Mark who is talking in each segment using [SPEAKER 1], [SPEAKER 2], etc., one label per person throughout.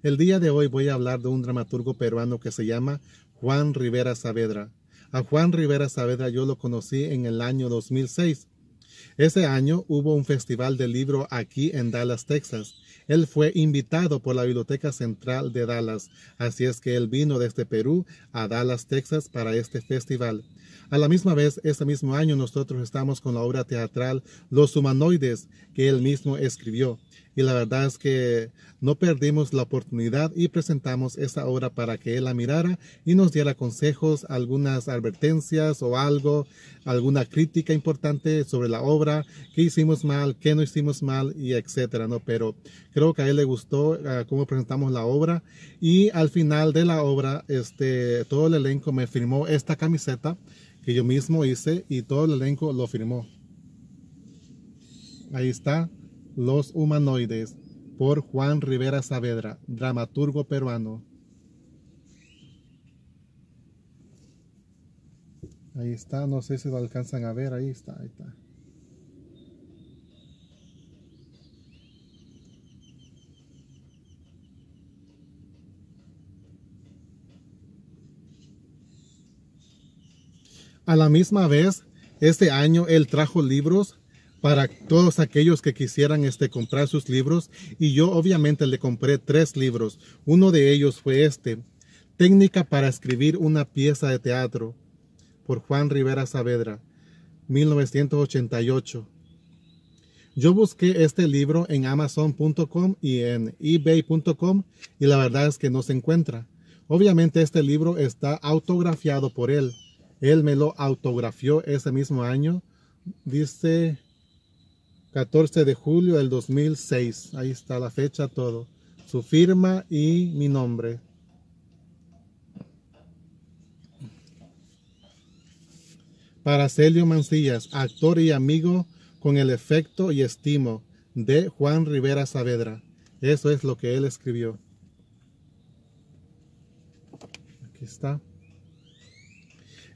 [SPEAKER 1] El día de hoy voy a hablar de un dramaturgo peruano que se llama Juan Rivera Saavedra. A Juan Rivera Saavedra yo lo conocí en el año 2006. Ese año hubo un festival de libro aquí en Dallas, Texas. Él fue invitado por la Biblioteca Central de Dallas, así es que él vino desde Perú a Dallas, Texas para este festival. A la misma vez, ese mismo año nosotros estamos con la obra teatral Los Humanoides, que él mismo escribió. Y la verdad es que no perdimos la oportunidad y presentamos esa obra para que él la mirara y nos diera consejos, algunas advertencias o algo, alguna crítica importante sobre la obra, qué hicimos mal, qué no hicimos mal y etcétera, ¿no? Pero creo que a él le gustó uh, cómo presentamos la obra y al final de la obra, este, todo el elenco me firmó esta camiseta que yo mismo hice y todo el elenco lo firmó. Ahí está, Los Humanoides, por Juan Rivera Saavedra, dramaturgo peruano. Ahí está, no sé si lo alcanzan a ver, ahí está, ahí está. A la misma vez, este año él trajo libros para todos aquellos que quisieran este, comprar sus libros y yo obviamente le compré tres libros. Uno de ellos fue este, Técnica para escribir una pieza de teatro, por Juan Rivera Saavedra, 1988. Yo busqué este libro en amazon.com y en ebay.com y la verdad es que no se encuentra. Obviamente este libro está autografiado por él. Él me lo autografió ese mismo año. Dice 14 de julio del 2006. Ahí está la fecha, todo. Su firma y mi nombre. Para Celio Mancillas, actor y amigo con el efecto y estimo de Juan Rivera Saavedra. Eso es lo que él escribió. Aquí está.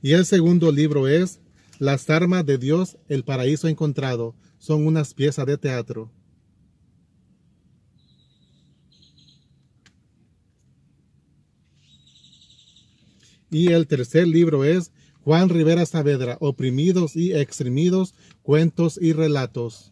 [SPEAKER 1] Y el segundo libro es Las armas de Dios, el paraíso encontrado. Son unas piezas de teatro. Y el tercer libro es Juan Rivera Saavedra, Oprimidos y Extremidos, Cuentos y Relatos.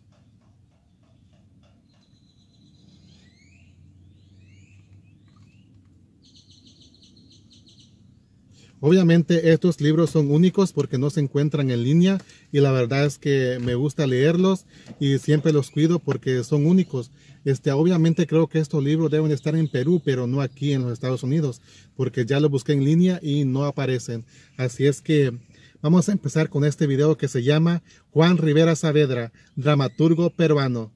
[SPEAKER 1] Obviamente estos libros son únicos porque no se encuentran en línea y la verdad es que me gusta leerlos y siempre los cuido porque son únicos. Este, obviamente creo que estos libros deben estar en Perú, pero no aquí en los Estados Unidos, porque ya los busqué en línea y no aparecen. Así es que vamos a empezar con este video que se llama Juan Rivera Saavedra, dramaturgo peruano.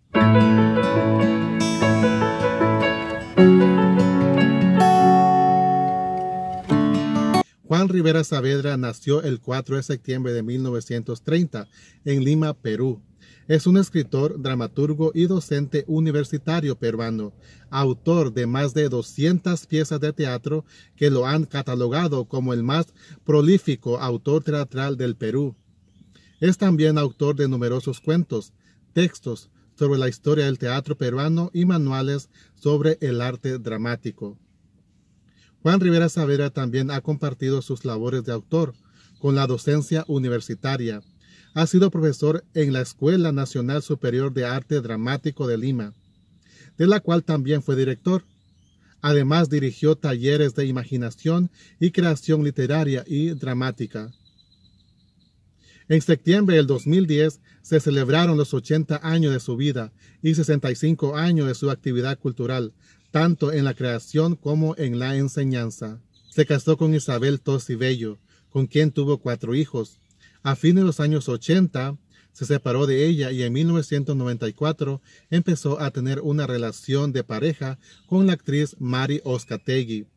[SPEAKER 1] Juan Rivera Saavedra nació el 4 de septiembre de 1930 en Lima, Perú. Es un escritor, dramaturgo y docente universitario peruano, autor de más de 200 piezas de teatro que lo han catalogado como el más prolífico autor teatral del Perú. Es también autor de numerosos cuentos, textos sobre la historia del teatro peruano y manuales sobre el arte dramático. Juan Rivera Saavedra también ha compartido sus labores de autor con la docencia universitaria. Ha sido profesor en la Escuela Nacional Superior de Arte Dramático de Lima, de la cual también fue director. Además dirigió talleres de imaginación y creación literaria y dramática. En septiembre del 2010 se celebraron los 80 años de su vida y 65 años de su actividad cultural, tanto en la creación como en la enseñanza. Se casó con Isabel Bello, con quien tuvo cuatro hijos. A fines de los años 80, se separó de ella y en 1994 empezó a tener una relación de pareja con la actriz Mari Oscategui.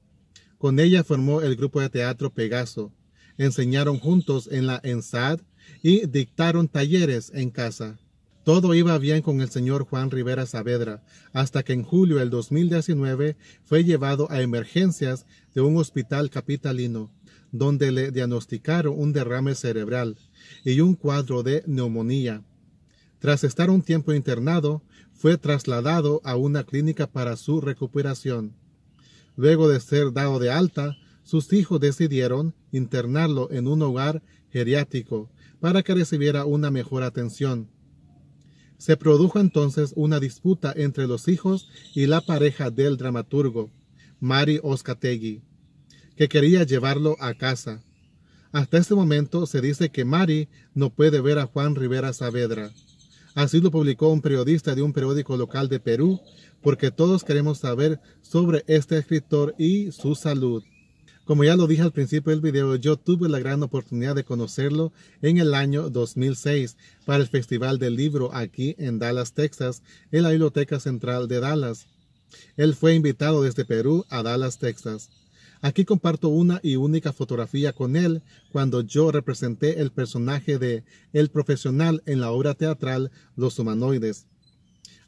[SPEAKER 1] Con ella formó el grupo de teatro Pegaso. Enseñaron juntos en la ENSAD y dictaron talleres en casa. Todo iba bien con el señor Juan Rivera Saavedra, hasta que en julio del 2019 fue llevado a emergencias de un hospital capitalino, donde le diagnosticaron un derrame cerebral y un cuadro de neumonía. Tras estar un tiempo internado, fue trasladado a una clínica para su recuperación. Luego de ser dado de alta, sus hijos decidieron internarlo en un hogar geriátrico para que recibiera una mejor atención. Se produjo entonces una disputa entre los hijos y la pareja del dramaturgo, Mari Oscategui, que quería llevarlo a casa. Hasta este momento se dice que Mari no puede ver a Juan Rivera Saavedra. Así lo publicó un periodista de un periódico local de Perú, porque todos queremos saber sobre este escritor y su salud. Como ya lo dije al principio del video, yo tuve la gran oportunidad de conocerlo en el año 2006 para el Festival del Libro aquí en Dallas, Texas, en la Biblioteca Central de Dallas. Él fue invitado desde Perú a Dallas, Texas. Aquí comparto una y única fotografía con él cuando yo representé el personaje de El Profesional en la obra teatral Los Humanoides.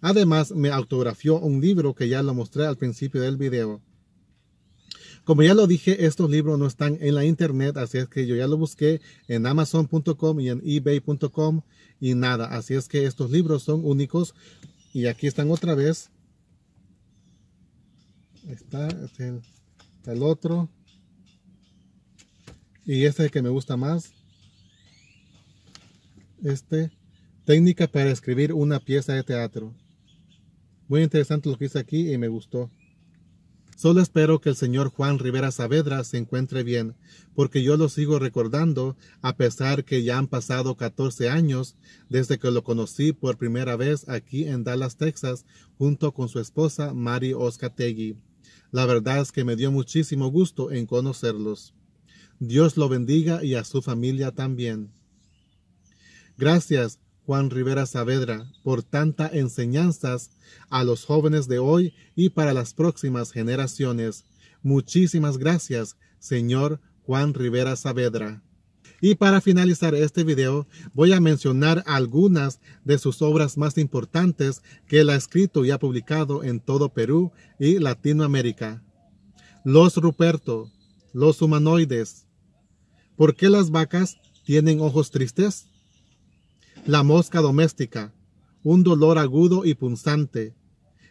[SPEAKER 1] Además, me autografió un libro que ya lo mostré al principio del video. Como ya lo dije, estos libros no están en la internet, así es que yo ya lo busqué en amazon.com y en ebay.com y nada, así es que estos libros son únicos y aquí están otra vez. Está, este, el, otro. Y este es el que me gusta más. Este, técnica para escribir una pieza de teatro. Muy interesante lo que hice aquí y me gustó. Solo espero que el señor Juan Rivera Saavedra se encuentre bien, porque yo lo sigo recordando a pesar que ya han pasado 14 años desde que lo conocí por primera vez aquí en Dallas, Texas, junto con su esposa Mari Oscategui. La verdad es que me dio muchísimo gusto en conocerlos. Dios lo bendiga y a su familia también. Gracias Juan Rivera Saavedra por tantas enseñanzas a los jóvenes de hoy y para las próximas generaciones. Muchísimas gracias, señor Juan Rivera Saavedra. Y para finalizar este video, voy a mencionar algunas de sus obras más importantes que él ha escrito y ha publicado en todo Perú y Latinoamérica. Los Ruperto, Los Humanoides. ¿Por qué las vacas tienen ojos tristes? La mosca doméstica, un dolor agudo y punzante,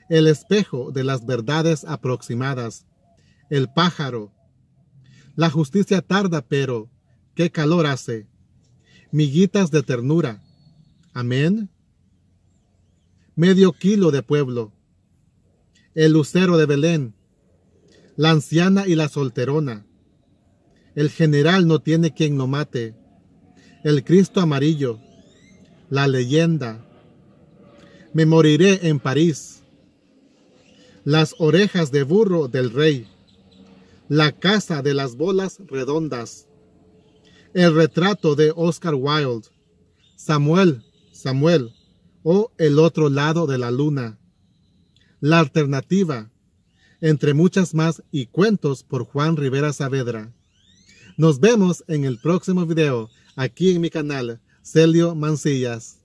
[SPEAKER 1] el espejo de las verdades aproximadas, el pájaro. La justicia tarda, pero qué calor hace. Miguitas de ternura. Amén. Medio kilo de pueblo. El lucero de Belén. La anciana y la solterona. El general no tiene quien lo mate. El Cristo amarillo la leyenda. Me moriré en París. Las orejas de burro del rey. La casa de las bolas redondas. El retrato de Oscar Wilde. Samuel, Samuel. O el otro lado de la luna. La alternativa. Entre muchas más y cuentos por Juan Rivera Saavedra. Nos vemos en el próximo video aquí en mi canal Celio Mancillas.